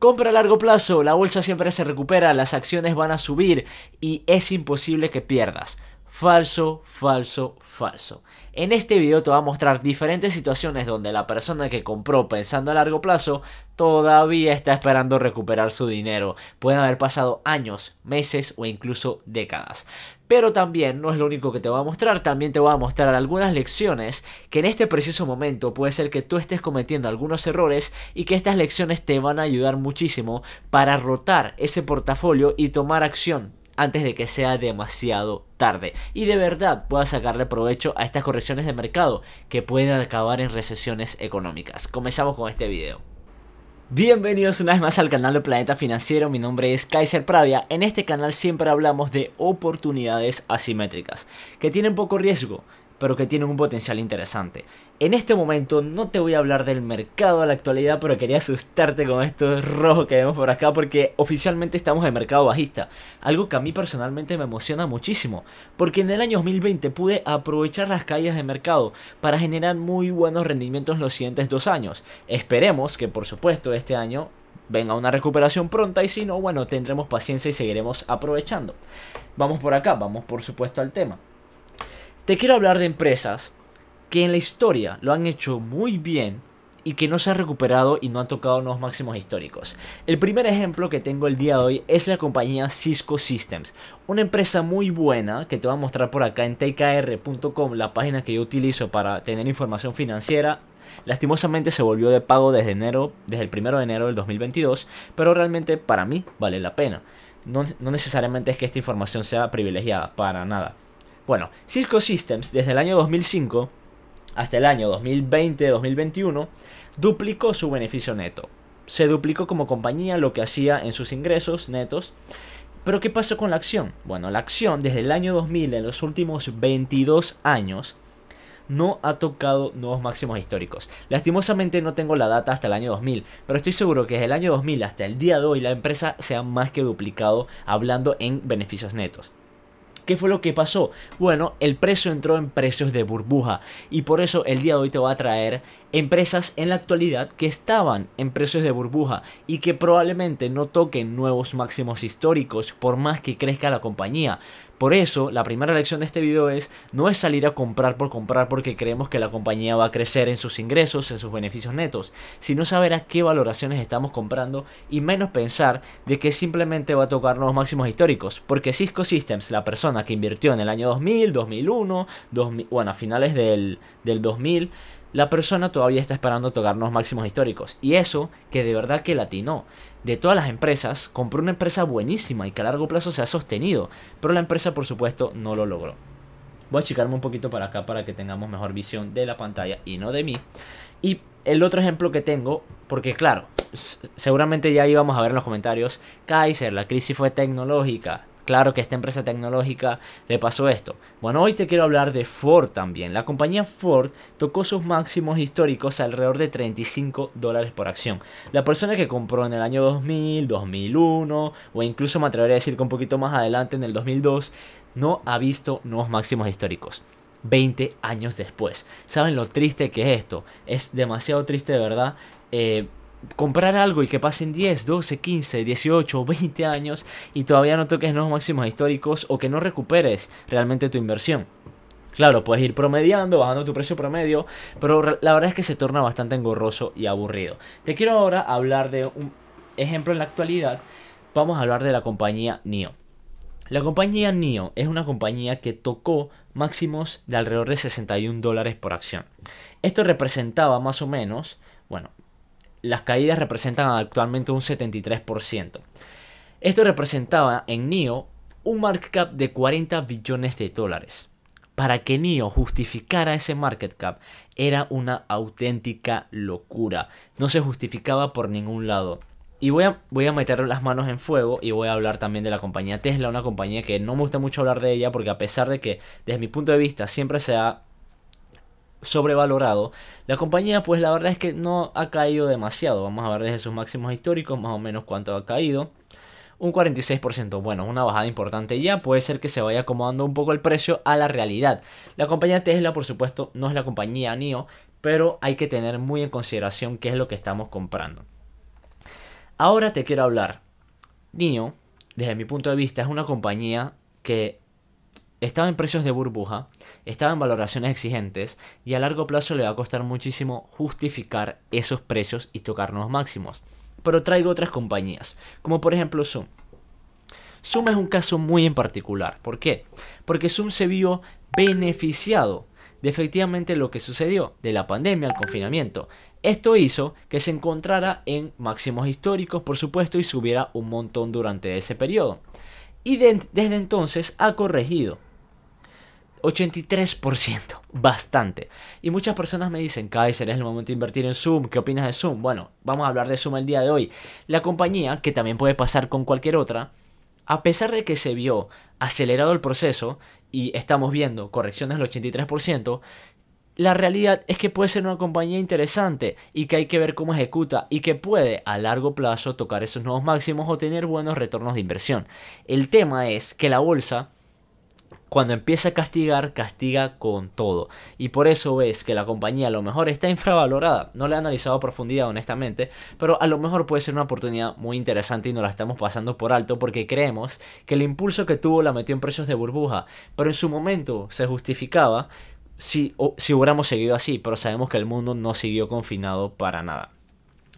Compra a largo plazo, la bolsa siempre se recupera, las acciones van a subir y es imposible que pierdas. Falso, falso, falso. En este video te voy a mostrar diferentes situaciones donde la persona que compró pensando a largo plazo todavía está esperando recuperar su dinero. Pueden haber pasado años, meses o incluso décadas. Pero también no es lo único que te voy a mostrar, también te voy a mostrar algunas lecciones que en este preciso momento puede ser que tú estés cometiendo algunos errores y que estas lecciones te van a ayudar muchísimo para rotar ese portafolio y tomar acción antes de que sea demasiado tarde y de verdad pueda sacarle provecho a estas correcciones de mercado que pueden acabar en recesiones económicas. Comenzamos con este video. Bienvenidos una vez más al canal de Planeta Financiero, mi nombre es Kaiser Pravia. En este canal siempre hablamos de oportunidades asimétricas, que tienen poco riesgo, pero que tienen un potencial interesante. En este momento no te voy a hablar del mercado de la actualidad, pero quería asustarte con esto rojo que vemos por acá porque oficialmente estamos en mercado bajista. Algo que a mí personalmente me emociona muchísimo, porque en el año 2020 pude aprovechar las caídas de mercado para generar muy buenos rendimientos los siguientes dos años. Esperemos que por supuesto este año venga una recuperación pronta y si no, bueno, tendremos paciencia y seguiremos aprovechando. Vamos por acá, vamos por supuesto al tema. Te quiero hablar de empresas que en la historia lo han hecho muy bien y que no se han recuperado y no han tocado nuevos máximos históricos. El primer ejemplo que tengo el día de hoy es la compañía Cisco Systems, una empresa muy buena que te voy a mostrar por acá en tkr.com, la página que yo utilizo para tener información financiera. Lastimosamente se volvió de pago desde enero, desde el 1 de enero del 2022, pero realmente para mí vale la pena. No, no necesariamente es que esta información sea privilegiada, para nada. Bueno, Cisco Systems desde el año 2005 hasta el año 2020-2021 duplicó su beneficio neto. Se duplicó como compañía lo que hacía en sus ingresos netos. Pero ¿qué pasó con la acción? Bueno, la acción desde el año 2000 en los últimos 22 años no ha tocado nuevos máximos históricos. Lastimosamente no tengo la data hasta el año 2000, pero estoy seguro que desde el año 2000 hasta el día de hoy la empresa se ha más que duplicado hablando en beneficios netos. ¿Qué fue lo que pasó? Bueno, el precio entró en precios de burbuja y por eso el día de hoy te voy a traer empresas en la actualidad que estaban en precios de burbuja y que probablemente no toquen nuevos máximos históricos por más que crezca la compañía. Por eso, la primera lección de este video es no es salir a comprar por comprar porque creemos que la compañía va a crecer en sus ingresos, en sus beneficios netos, sino saber a qué valoraciones estamos comprando y menos pensar de que simplemente va a tocar nuevos máximos históricos, porque Cisco Systems, la persona que invirtió en el año 2000, 2001, 2000, bueno, a finales del, del 2000, la persona todavía está esperando tocar nuevos máximos históricos. Y eso que de verdad que latinó. De todas las empresas, compró una empresa buenísima y que a largo plazo se ha sostenido. Pero la empresa, por supuesto, no lo logró. Voy a achicarme un poquito para acá para que tengamos mejor visión de la pantalla y no de mí. Y el otro ejemplo que tengo, porque claro, seguramente ya íbamos a ver en los comentarios, Kaiser, la crisis fue tecnológica, claro que a esta empresa tecnológica le pasó esto. Bueno, hoy te quiero hablar de Ford también. La compañía Ford tocó sus máximos históricos alrededor de 35 dólares por acción. La persona que compró en el año 2000, 2001 o incluso me atrevería a decir que un poquito más adelante en el 2002 no ha visto nuevos máximos históricos. 20 años después. ¿Saben lo triste que es esto? Es demasiado triste verdad. Eh, comprar algo y que pasen 10, 12, 15, 18 o 20 años y todavía no toques nuevos máximos históricos o que no recuperes realmente tu inversión. Claro, puedes ir promediando, bajando tu precio promedio, pero la verdad es que se torna bastante engorroso y aburrido. Te quiero ahora hablar de un ejemplo en la actualidad. Vamos a hablar de la compañía NIO. La compañía NIO es una compañía que tocó máximos de alrededor de 61 dólares por acción. Esto representaba más o menos, bueno, las caídas representan actualmente un 73%. Esto representaba en NIO un market cap de 40 billones de dólares. Para que NIO justificara ese market cap era una auténtica locura. No se justificaba por ningún lado. Y voy a, voy a meter las manos en fuego y voy a hablar también de la compañía Tesla, una compañía que no me gusta mucho hablar de ella porque a pesar de que desde mi punto de vista siempre se ha sobrevalorado. La compañía, pues la verdad es que no ha caído demasiado. Vamos a ver desde sus máximos históricos más o menos cuánto ha caído. Un 46%, bueno, una bajada importante ya, puede ser que se vaya acomodando un poco el precio a la realidad. La compañía Tesla, por supuesto, no es la compañía NIO, pero hay que tener muy en consideración qué es lo que estamos comprando. Ahora te quiero hablar. NIO, desde mi punto de vista, es una compañía que estaba en precios de burbuja, estaba en valoraciones exigentes y a largo plazo le va a costar muchísimo justificar esos precios y tocar nuevos máximos. Pero traigo otras compañías, como por ejemplo Zoom. Zoom es un caso muy en particular. ¿Por qué? Porque Zoom se vio beneficiado de efectivamente lo que sucedió, de la pandemia al confinamiento. Esto hizo que se encontrara en máximos históricos, por supuesto, y subiera un montón durante ese periodo. Y desde entonces ha corregido. 83%, bastante. Y muchas personas me dicen, Kaiser, es el momento de invertir en Zoom, ¿qué opinas de Zoom? Bueno, vamos a hablar de Zoom el día de hoy. La compañía, que también puede pasar con cualquier otra, a pesar de que se vio acelerado el proceso y estamos viendo correcciones del 83%, la realidad es que puede ser una compañía interesante y que hay que ver cómo ejecuta y que puede a largo plazo tocar esos nuevos máximos o tener buenos retornos de inversión. El tema es que la bolsa cuando empieza a castigar, castiga con todo. Y por eso ves que la compañía a lo mejor está infravalorada. No la he analizado a profundidad, honestamente. Pero a lo mejor puede ser una oportunidad muy interesante y no la estamos pasando por alto porque creemos que el impulso que tuvo la metió en precios de burbuja. Pero en su momento se justificaba si, si hubiéramos seguido así. Pero sabemos que el mundo no siguió confinado para nada.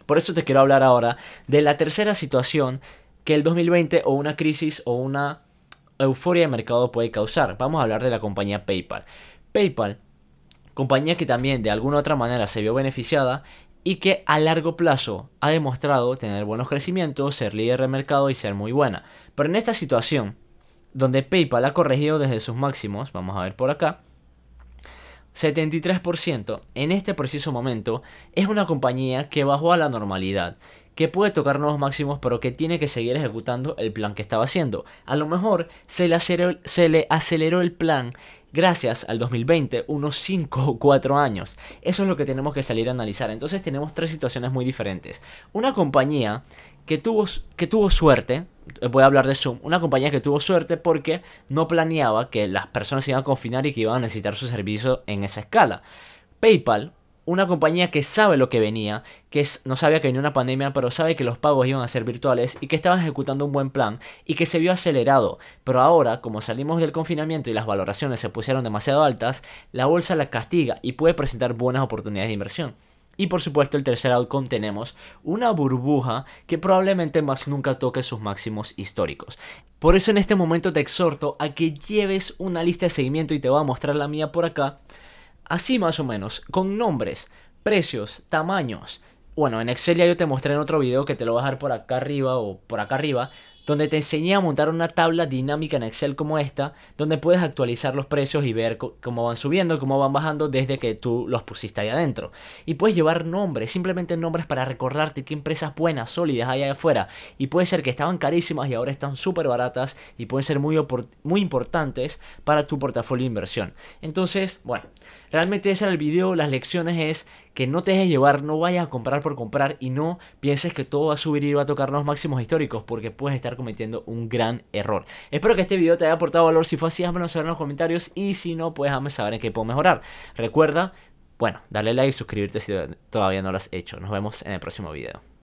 Por eso te quiero hablar ahora de la tercera situación que el 2020 o una crisis o una euforia de mercado puede causar. Vamos a hablar de la compañía PayPal. PayPal, compañía que también de alguna u otra manera se vio beneficiada y que a largo plazo ha demostrado tener buenos crecimientos, ser líder de mercado y ser muy buena. Pero en esta situación, donde PayPal ha corregido desde sus máximos, vamos a ver por acá, 73% en este preciso momento es una compañía que bajó a la normalidad que puede tocar nuevos máximos, pero que tiene que seguir ejecutando el plan que estaba haciendo. A lo mejor se le aceleró, el plan gracias al 2020, unos 5 o 4 años. Eso es lo que tenemos que salir a analizar. Entonces tenemos tres situaciones muy diferentes. Una compañía que tuvo, que tuvo suerte, voy a hablar de Zoom, una compañía que tuvo suerte porque no planeaba que las personas se iban a confinar y que iban a necesitar su servicio en esa escala. PayPal, una compañía que sabe lo que venía, que no sabía que venía una pandemia, pero sabe que los pagos iban a ser virtuales y que estaban ejecutando un buen plan y que se vio acelerado. Pero ahora, como salimos del confinamiento y las valoraciones se pusieron demasiado altas, la bolsa la castiga y puede presentar buenas oportunidades de inversión. Y por supuesto el tercer outcome tenemos una burbuja que probablemente más nunca toque sus máximos históricos. Por eso en este momento te exhorto a que lleves una lista de seguimiento y te voy a mostrar la mía por acá Así más o menos, con nombres, precios, tamaños. Bueno, en Excel ya yo te mostré en otro video que te lo voy a dejar por acá arriba o por acá arriba, donde te enseñé a montar una tabla dinámica en Excel como esta, donde puedes actualizar los precios y ver cómo van subiendo, cómo van bajando desde que tú los pusiste ahí adentro. Y puedes llevar nombres, simplemente nombres para recordarte qué empresas buenas, sólidas hay allá afuera. Y puede ser que estaban carísimas y ahora están súper baratas y pueden ser muy, muy importantes para tu portafolio de inversión. Entonces, bueno, realmente ese era el video, las lecciones es que no te dejes llevar, no vayas a comprar por comprar y no pienses que todo va a subir y va a tocar los máximos históricos porque puedes estar cometiendo un gran error. Espero que este video te haya aportado valor, si fue así déjame saber en los comentarios y si no, pues déjame saber en qué puedo mejorar. Recuerda, bueno, darle like y suscribirte si todavía no lo has hecho. Nos vemos en el próximo video.